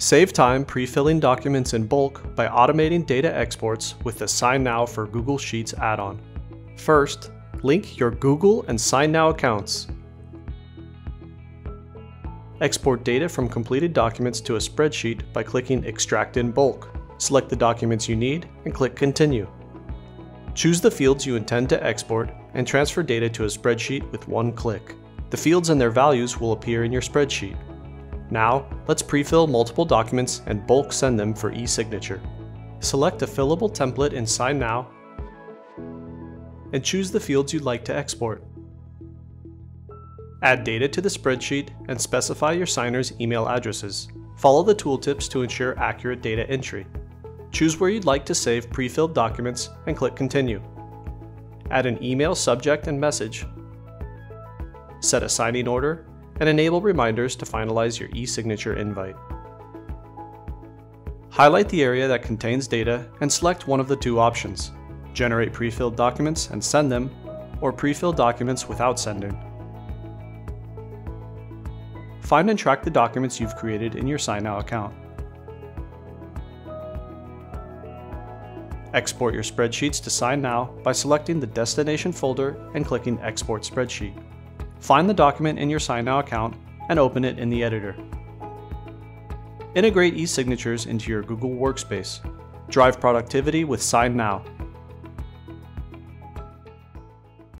Save time pre-filling documents in bulk by automating data exports with the SignNow for Google Sheets add-on. First, link your Google and SignNow accounts. Export data from completed documents to a spreadsheet by clicking Extract in Bulk. Select the documents you need and click Continue. Choose the fields you intend to export and transfer data to a spreadsheet with one click. The fields and their values will appear in your spreadsheet. Now, let's pre-fill multiple documents and bulk send them for e-signature. Select a fillable template in SignNow and choose the fields you'd like to export. Add data to the spreadsheet and specify your signer's email addresses. Follow the tooltips to ensure accurate data entry. Choose where you'd like to save pre-filled documents and click Continue. Add an email subject and message. Set a signing order and enable reminders to finalize your e-signature invite. Highlight the area that contains data and select one of the two options, generate pre-filled documents and send them, or pre-fill documents without sending. Find and track the documents you've created in your SignNow account. Export your spreadsheets to SignNow by selecting the destination folder and clicking Export Spreadsheet. Find the document in your SignNow account and open it in the editor. Integrate e-signatures into your Google Workspace. Drive productivity with SignNow